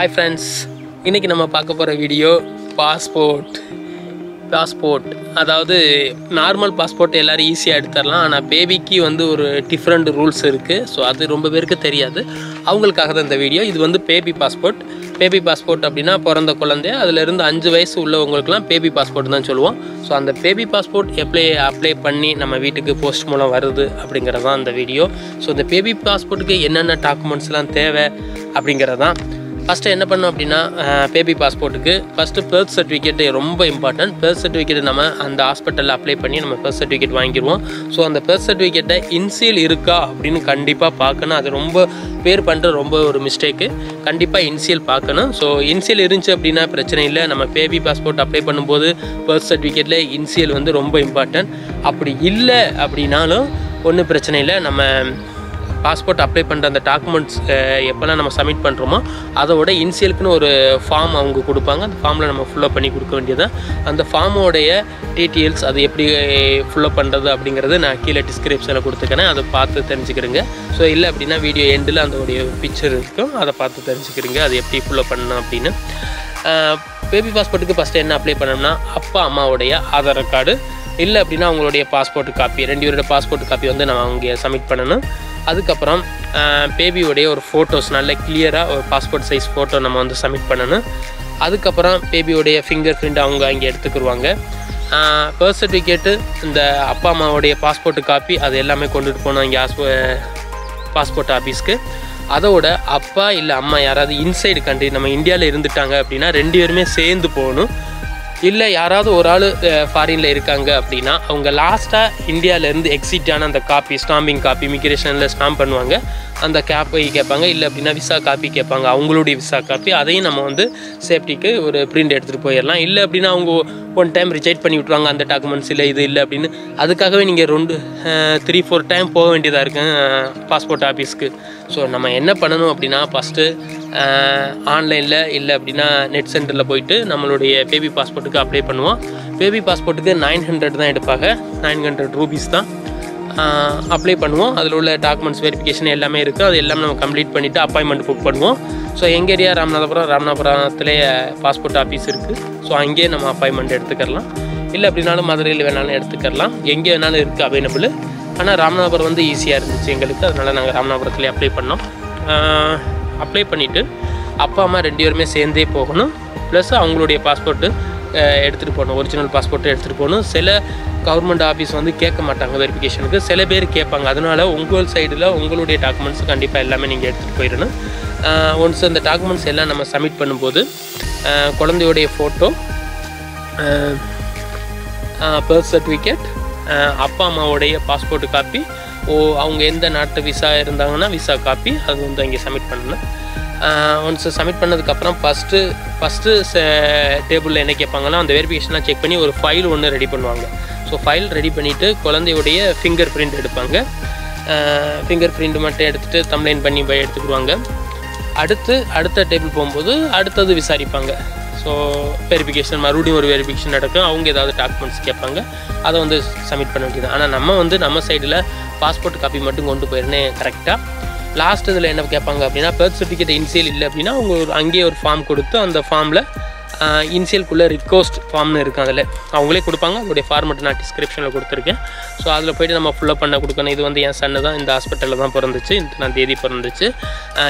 Hi friends இன்றைக்கி நம்ம பார்க்க போகிற வீடியோ பாஸ்போர்ட் பாஸ்போர்ட் அதாவது நார்மல் பாஸ்போர்ட் எல்லோரும் ஈஸியாக எடுத்துடலாம் ஆனால் பேபிக்கு வந்து ஒரு டிஃப்ரெண்ட் ரூல்ஸ் இருக்குது ஸோ அது ரொம்ப பேருக்கு தெரியாது. அவங்களுக்காக தான் இந்த வீடியோ இது வந்து பேபி பாஸ்போர்ட் பேபி பாஸ்போர்ட் அப்படின்னா பிறந்த குழந்தைய? அதுலேருந்து அஞ்சு வயசு உள்ளவங்களுக்குலாம் பேபி பாஸ்போர்ட் தான் சொல்லுவோம். ஸோ அந்த பேபி பாஸ்போர்ட் எப்படி அப்ளை பண்ணி நம்ம வீட்டுக்கு போஸ்ட் மூலம் வருது அப்படிங்கிறது தான் அந்த வீடியோ ஸோ இந்த பேபி பாஸ்போர்ட்டுக்கு என்னென்ன டாக்குமெண்ட்ஸ்லாம் தேவை அப்படிங்கிறது தான் ஃபஸ்ட்டு என்ன பண்ணோம் அப்படின்னா பேபி பாஸ்போர்ட்டுக்கு ஃபஸ்ட்டு பேர்த் சர்டிஃபிகேட் ரொம்ப இம்பார்ட்டன்ட் பேர்த் சர்டிஃபிகேட் நம்ம அந்த ஹாஸ்பிட்டலில் அப்ளை பண்ணி நம்ம பேர்த் சர்டிஃபிகேட் வாங்கிடுவோம் ஸோ அந்த பேர்த் சர்டிஃபிகேட்டை இன்சியல் இருக்கா அப்படின்னு கண்டிப்பாக பார்க்கணும். அது ரொம்ப பேர் பண்ணுற ரொம்ப ஒரு மிஸ்டேக்கு கண்டிப்பாக இன்சியல் பார்க்கணும். ஸோ இன்சியல் இருந்துச்சு அப்படின்னா பிரச்சனை இல்லை. நம்ம பேபி பாஸ்போர்ட் அப்ளை பண்ணும்போது பர்த் சர்டிஃபிகேட்டில் இன்சியல் வந்து ரொம்ப இம்பார்ட்டன்ட் அப்படி இல்லை அப்படின்னாலும் ஒன்றும் பிரச்சனை இல்லை. நம்ம பாஸ்போர்ட் அப்ளை பண்ணுற அந்த டாக்குமெண்ட்ஸ் எப்போல்லாம் நம்ம சப்மிட் பண்ணுறோமோ அதோட இன்சியலுக்குன்னு ஒரு ஃபார்ம் அவங்க கொடுப்பாங்க. அந்த ஃபார்மில் நம்ம ஃபுல்லப் பண்ணி கொடுக்க வேண்டியது அந்த ஃபார்மோடைய டீட்டெயில்ஸ் அது எப்படி ஃபுல்லப் பண்ணுறது அப்படிங்கிறது நான் கீழே டிஸ்கிரிப்ஷனில் கொடுத்துக்கிறேன். அதை பார்த்து தெரிஞ்சுக்கிறேங்க. ஸோ இல்லை அப்படின்னா வீடியோ எண்டில் அதோடைய பிக்சர் இருக்கும். அதை பார்த்து தெரிஞ்சுக்கிறீங்க. அது எப்படி ஃபுல்லப் பண்ணணும் அப்படின்னு. பேபி பாஸ்போர்ட்டுக்கு ஃபஸ்ட்டு என்ன அப்ளை பண்ணோம்னா அப்பா அம்மாவுடைய ஆதார் கார்டு இல்லை அப்படின்னா அவங்களுடைய பாஸ்போர்ட் காப்பி ரெண்டு பேரோட பாஸ்போர்ட் காப்பி வந்து நம்ம அவங்க சப்மிட் பண்ணணும். அதுக்கப்புறம் பேபியோடைய ஒரு ஃபோட்டோஸ் நல்ல கிளியராக ஒரு பாஸ்போர்ட் சைஸ் ஃபோட்டோ நம்ம வந்து சப்மிட் பண்ணணும். அதுக்கப்புறம் பேபியோடைய ஃபிங்கர் பிரிண்ட் அவங்க அங்கே எடுத்துக்கிடுவாங்க பர்த் சர்டிஃபிகேட்டு இந்த அப்பா அம்மாவுடைய பாஸ்போர்ட்டு காப்பி அது எல்லாமே கொண்டுட்டு போகணும் இங்கே ஆஸ்போ பாஸ்போர்ட் ஆஃபீஸ்க்கு அதோட அப்பா இல்லை அம்மா யாராவது இன்சைடு கண்ட்ரி நம்ம இந்தியாவில் இருந்துட்டாங்க அப்படின்னா ரெண்டு பேருமே சேர்ந்து போகணும். இல்லை யாராவது ஒரு ஆள் ஃபாரினில் இருக்காங்க அப்படின்னா அவங்க லாஸ்ட்டாக இந்தியாவிலேருந்து எக்ஸிட் ஆன அந்த காப்பி ஸ்டாம்பிங் காப்பி இமிக்ரேஷனில் ஸ்டாம்ப் பண்ணுவாங்க. அந்த கேப்பை கேட்பாங்க. இல்லை அப்படின்னா விசா காப்பி கேட்பாங்க. அவங்களுடைய விசா காப்பி அதையும் நம்ம வந்து சேஃப்டிக்கு ஒரு பிரிண்ட் எடுத்துகிட்டு போயிடலாம். இல்லை அப்படின்னா அவங்க ஒன் டைம் ரிஜெக்ட் பண்ணி விட்ருவாங்க அந்த டாக்குமெண்ட்ஸ் இல்லை இது இல்லை அப்படின்னு. அதுக்காகவே நீங்கள் ரெண்டு த்ரீ ஃபோர் டைம் போக வேண்டியதாக இருக்கு பாஸ்போர்ட் ஆஃபீஸ்க்கு ஸோ நம்ம என்ன பண்ணணும் அப்படின்னா ஃபஸ்ட்டு ஆன்லைனில் இல்லை அப்படின்னா நெட் சென்டரில் போயிட்டு நம்மளுடைய பேபி பாஸ்போர்ட்டுக்கு அப்ளை பண்ணுவோம். பேபி பாஸ்போர்ட்டுக்கு நைன் ஹண்ட்ரட் தான் எடுப்பாங்க. நைன் ஹண்ட்ரட் ரூபீஸ் தான். அப்ளை பண்ணுவோம். அதில் உள்ள டாக்குமெண்ட்ஸ் வெரிஃபிகேஷன் எல்லாமே இருக்குது அது எல்லாமே நம்ம கம்ப்ளீட் பண்ணிவிட்டு அப்பாயின்மெண்ட் புக் பண்ணுவோம். ஸோ எங்கள் ஏரியா ராமநாதபுரம் ராமநாதபுரத்துலேயே பாஸ்போர்ட் ஆஃபீஸ் இருக்குது ஸோ அங்கேயே நம்ம அப்பாயின்மெண்ட் எடுத்துக்கலாம் இல்லை அப்படின்னாலும் மதுரையில் வேணாலும் எடுத்துக்கலாம் எங்கே வேணாலும் இருக்குது அவைலபிள் ஆனால் ராமநாதபுரம் வந்து ஈஸியாக இருந்துச்சு எங்களுக்கு. அதனால் நாங்கள் ராமநாதபுரத்துலேயே அப்ளை பண்ணோம். அப்ளை பண்ணிவிட்டு அப்பா அம்மா ரெண்டு பேருமே சேர்ந்தே போகணும். ப்ளஸ் அவங்களுடைய பாஸ்போர்ட்டு எடுத்துகிட்டு போகணும். ஒரிஜினல் பாஸ்போர்ட்டு எடுத்துகிட்டு போகணும். சில கவர்மெண்ட் ஆஃபீஸ் வந்து கேட்க மாட்டாங்க வெரிஃபிகேஷனுக்கு சில பேர் கேட்பாங்க. அதனால் உங்கள் சைடில் உங்களுடைய டாக்குமெண்ட்ஸ் கண்டிப்பாக எல்லாமே நீங்கள் எடுத்துகிட்டு போயிடணும். ஒன்ஸ் அந்த டாக்குமெண்ட்ஸ் எல்லாம் நம்ம சப்மிட் பண்ணும்போது குழந்தையுடைய ஃபோட்டோ பர்த் சர்டிஃபிகேட் அப்பா அம்மாவுடைய பாஸ்போர்ட் காப்பி ஓ அவங்க எந்த நாட்டு விசா இருந்தாங்கன்னா விசா காப்பி அது வந்து அங்கே சப்மிட் பண்ணணும். ஒன்ஸ் சப்மிட் பண்ணதுக்கப்புறம் ஃபஸ்ட்டு ஃபஸ்ட்டு டேபிளில் என்ன கேட்பாங்கன்னா அந்த வெரிஃபிகேஷனாக செக் பண்ணி ஒரு ஃபைல் ஒன்று ரெடி பண்ணுவாங்க. ஸோ ஃபைல் ரெடி பண்ணிவிட்டு குழந்தையுடைய ஃபிங்கர் பிரிண்ட் எடுப்பாங்க. ஃபிங்கர் பிரிண்ட் மட்டும் எடுத்துகிட்டு தம்ப்ளைன் பண்ணி போய் எடுத்துக்கிடுவாங்க. அடுத்து அடுத்த டேபிள் போகும்போது அடுத்தது விசாரிப்பாங்க. ஸோ வெரிஃபிகேஷன் மறுபடியும் ஒரு வெரிஃபிகேஷன் நடக்கும். அவங்க ஏதாவது டாக்குமெண்ட்ஸ் கேட்பாங்க. அதை வந்து சப்மிட் பண்ண வேண்டியது ஆனால் நம்ம வந்து நம்ம சைடில் பாஸ்போர்ட் காப்பி மட்டும் கொண்டு போயிருந்தேன் கரெக்டாக லாஸ்ட் இதில் என்ன கேட்பாங்க அப்படின்னா பர்த் சர்டிஃபிகேட் இன்சியல் இல்லை அப்படின்னா அவங்க ஒரு அங்கேயே ஒரு ஃபார்ம் கொடுத்து அந்த ஃபார்மில் இன்சியலுக்குள்ளே ரிக்வஸ்ட் ஃபார்ம்னு இருக்கும் அதில். அவங்களே கொடுப்பாங்க. அதோடைய ஃபார்மெட் நான் டிஸ்கிரிப்ஷனில் கொடுத்துருக்கேன். ஸோ அதில் போய்ட்டு நம்ம ஃபுல்லப் பண்ண கொடுக்கணும். இது வந்து என் சன்னு தான் இந்த ஹாஸ்பிட்டலில் தான் பிறந்துச்சு. இந்த நான் தேதி பிறந்துச்சு.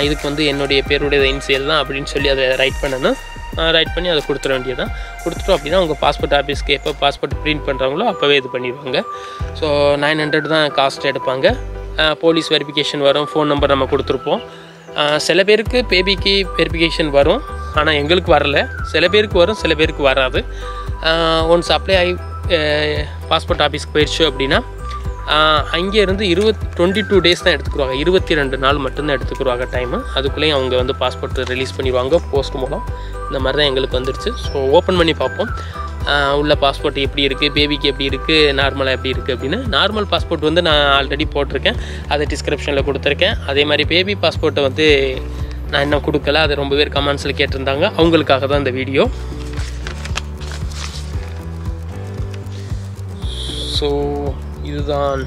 இதுக்கு வந்து என்னுடைய பேருடைய இன்சியல் தான் அப்படின்னு சொல்லி அதை ரைட் பண்ணணும். ரைட் பண்ணி அதை கொடுத்துட வேண்டியதான் கொடுத்துட்டோம் அப்படின்னா உங்கள் பாஸ்போர்ட் ஆஃபீஸ்க்கு எப்போ பாஸ்போர்ட் ப்ரிண்ட் பண்ணுறாங்களோ அப்போவே இது பண்ணிடுவாங்க. ஸோ நைன் ஹண்ட்ரட் தான் காஸ்ட் எடுப்பாங்க. போலீஸ் வெரிஃபிகேஷன் வரும் ஃபோன் நம்பர் நம்ம கொடுத்துருப்போம். சில பேருக்கு பேபிக்கு வெரிஃபிகேஷன் வரும் ஆனால் எங்களுக்கு வரல. சில பேருக்கு வரும் சில பேருக்கு வராது. ஒன்ஸ் அப்ளை ஆகி பாஸ்போர்ட் ஆஃபீஸ்க்கு போயிடுச்சு அப்படின்னா அங்கேருந்து இருபத் டுவெண்ட்டி டூ டேஸ் தான் எடுத்துக்குருவாங்க. இருபத்தி ரெண்டு நாள் மட்டும்தான் எடுத்துக்குருவாங்க டைமு அதுக்குள்ளேயும் அவங்க வந்து பாஸ்போர்ட் ரிலீஸ் பண்ணிடுவாங்க போஸ்ட் மூலம். இந்த மாதிரி தான் எங்களுக்கு வந்துருச்சு. ஸோ ஓப்பன் பண்ணி பார்ப்போம். உள்ள பாஸ்போர்ட் எப்படி இருக்குது பேபிக்கு எப்படி இருக்குது நார்மலாக எப்படி இருக்குது அப்படின்னு. நார்மல் பாஸ்போர்ட் வந்து நான் ஆல்ரெடி போட்டிருக்கேன். அதை டிஸ்கிரிப்ஷனில் கொடுத்துருக்கேன். அதே மாதிரி பேபி பாஸ்போர்ட்டை வந்து நான் இன்னும் கொடுக்கல. அது ரொம்ப பேர் கமெண்ட்ஸில் கேட்டிருந்தாங்க. அவங்களுக்காக தான் இந்த வீடியோ ஸோ இதுதான்.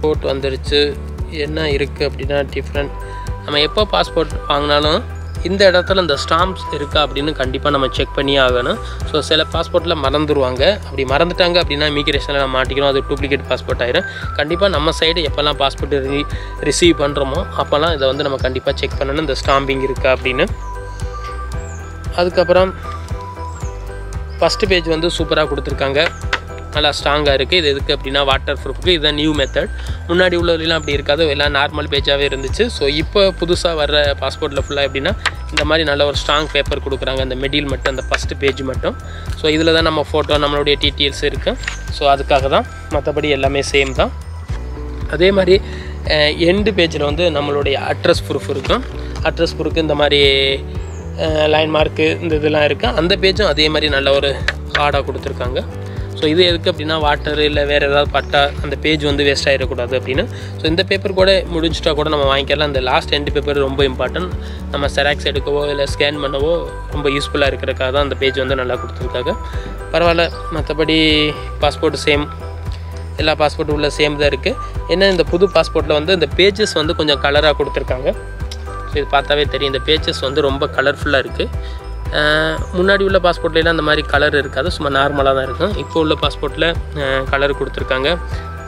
போட் வந்துருச்சு. என்ன இருக்குது அப்படின்னா டிஃப்ரெண்ட் நம்ம எப்போ பாஸ்போர்ட் வாங்கினாலும் இந்த இடத்துல இந்த ஸ்டாம்ப்ஸ் இருக்கா அப்படின்னு கண்டிப்பாக நம்ம செக் பண்ணியே ஆகணும். ஸோ சில பாஸ்போர்ட்டில் மறந்துடுவாங்க அப்படி மறந்துட்டாங்க அப்படின்னா இமிக்ரேஷனில் நம்ம மாட்டிக்கிறோம். அது டூப்ளிகேட் பாஸ்போர்ட் ஆயிரும். கண்டிப்பாக நம்ம சைடு எப்போல்லாம் பாஸ்போர்ட் ரி ரிசீவ் பண்ணுறோமோ அப்போல்லாம் இதை வந்து நம்ம கண்டிப்பாக செக் பண்ணணும். இந்த ஸ்டாம்பிங் இருக்கா அப்படின்னு. அதுக்கப்புறம் ஃபஸ்ட்டு பேஜ் வந்து சூப்பராக கொடுத்துருக்காங்க. நல்லா ஸ்ட்ராங்காக இருக்குது இது எதுக்கு அப்படின்னா வாட்டர் ப்ரூஃப்க்கு இதுதான் நியூ மெத்தட் முன்னாடி உள்ளதுலாம் அப்படி இருக்காது. எல்லாம் நார்மல் பேஜாகவே இருந்துச்சு. ஸோ இப்போ புதுசாக வர்ற பாஸ்போர்ட்டில் ஃபுல்லாக எப்படின்னா இந்த மாதிரி நல்ல ஒரு ஸ்ட்ராங் பேப்பர் கொடுக்குறாங்க. அந்த மெடில் மட்டும் அந்த ஃபஸ்ட்டு பேஜ் மட்டும். ஸோ இதில் தான் நம்ம ஃபோட்டோ நம்மளுடைய டீட்டெயில்ஸ் இருக்குது ஸோ அதுக்காக தான் மற்றபடி எல்லாமே சேம் தான். அதே மாதிரி எண்டு பேஜில் வந்து நம்மளுடைய அட்ரஸ் ப்ரூஃப் இருக்கும் அட்ரஸ் ப்ரூஃப்க்கு இந்த மாதிரி லைன் மார்க்கு இந்த இதெல்லாம் இருக்குது அந்த பேஜும் அதே மாதிரி நல்ல ஒரு ஹார்டாக கொடுத்துருக்காங்க. ஸோ இது எதுக்கு அப்படின்னா வாட்டர் இல்லை வேறு ஏதாவது பட்டா அந்த பேஜ் வந்து வேஸ்ட் ஆகிடக்கூடாது அப்படின்னு. ஸோ இந்த பேப்பர் கூட முடிஞ்சிட்டா கூட நம்ம வாங்கிக்கலாம். அந்த லாஸ்ட் ரெண்டு பேப்பர் ரொம்ப இம்பார்ட்டன்ட் நம்ம செராக்ஸ் எடுக்கவோ இல்லை ஸ்கேன் பண்ணவோ ரொம்ப யூஸ்ஃபுல்லாக இருக்கிறக்காக தான் அந்த பேஜ் வந்து நல்லா கொடுத்துருக்காங்க. பரவாயில்ல. மற்றபடி பாஸ்போர்ட் சேம் எல்லா பாஸ்போர்ட்டும் உள்ள சேம் தான் இருக்குது என்ன இந்த புது பாஸ்போர்ட்டில் வந்து இந்த பேஜஸ் வந்து கொஞ்சம் கலராக கொடுத்துருக்காங்க. ஸோ இது பார்த்தாவே தெரியும். இந்த பேஜஸ் வந்து ரொம்ப கலர்ஃபுல்லாக இருக்குது முன்னாடி உள்ள பாஸ்போர்ட்லாம் அந்த மாதிரி கலர் இருக்காது சும்மா நார்மலாக தான் இருக்கும். இப்போ உள்ள பாஸ்போர்ட்டில் கலர் கொடுத்துருக்காங்க.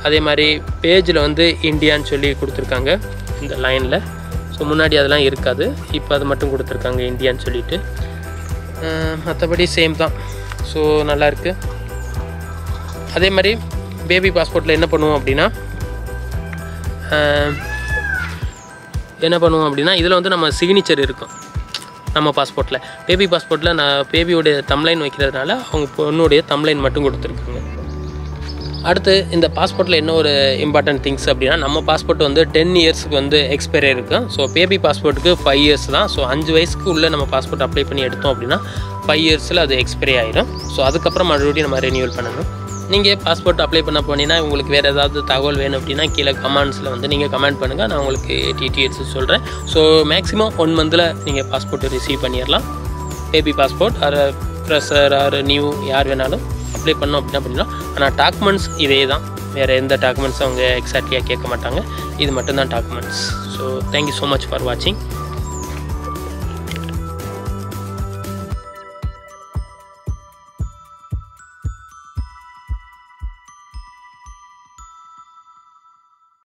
அதே மாதிரி பேஜில் வந்து இந்தியான்னு சொல்லி கொடுத்துருக்காங்க இந்த லைனில் ஸோ முன்னாடி அதெல்லாம் இருக்காது. இப்போ அது மட்டும் கொடுத்துருக்காங்க இந்தியான்னு சொல்லிட்டு. மற்றபடி சேம் தான். ஸோ நல்லாயிருக்கு அதே மாதிரி பேபி பாஸ்போர்ட்டில் என்ன பண்ணுவோம் அப்படின்னா என்ன பண்ணுவோம் அப்படின்னா இதில் வந்து நம்ம சிக்னேச்சர் இருக்கும். நம்ம பாஸ்போர்ட்டில் பேபி பாஸ்போர்ட்டில் நான் பேபியோடைய தம்லைன் வைக்கிறதுனால அவங்க பொண்ணுடைய தம்லைன் மட்டும் கொடுத்துருக்காங்க. அடுத்து இந்த பாஸ்போர்ட்டில் என்ன ஒரு இம்பார்ட்டன்ட் திங்ஸ் அப்படின்னா நம்ம பாஸ்போர்ட் வந்து டென் இயர்ஸ்க்கு வந்து எக்ஸ்பைரி இருக்கும் ஸோ பேபி பாஸ்போர்ட்டுக்கு ஃபைவ் இயர்ஸ் தான். ஸோ அஞ்சு வயசுக்கு உள்ளே நம்ம பாஸ்போர்ட் அப்ளை பண்ணி எடுத்தோம் அப்படின்னா ஃபைவ் இயர்ஸில் அது எக்ஸ்பைரி ஆயிடும் ஸோ அதுக்கப்புறம் மறுபடியும் நம்ம ரெனியூவல் பண்ணணும். நீங்கள் பாஸ்போர்ட் அப்ளை பண்ண போனீங்கன்னா உங்களுக்கு வேறு ஏதாவது தகவல் வேணும் அப்படின்னா கீழே கமெண்ட்ஸில் வந்து நீங்கள் கமெண்ட் பண்ணுங்கள் நான் உங்களுக்கு டீட்டெயில்ஸ் சொல்கிறேன் ஸோ மேக்ஸிமம் ஒன் மந்தில் நீங்கள் பாஸ்போர்ட்டை ரிசீவ் பண்ணிடலாம் baby passport or fresher or new யார் வேணாலும் அப்ளை பண்ணோம் அப்படின்னா பண்ணிடலாம் ஆனால் டாக்குமெண்ட்ஸ் இதே தான் வேறு எந்த டாக்குமெண்ட்ஸும் அவங்க எக்ஸாக்ட்லியாக கேட்க மாட்டாங்க. இது மட்டும்தான் documents so thank you so much for வாட்சிங்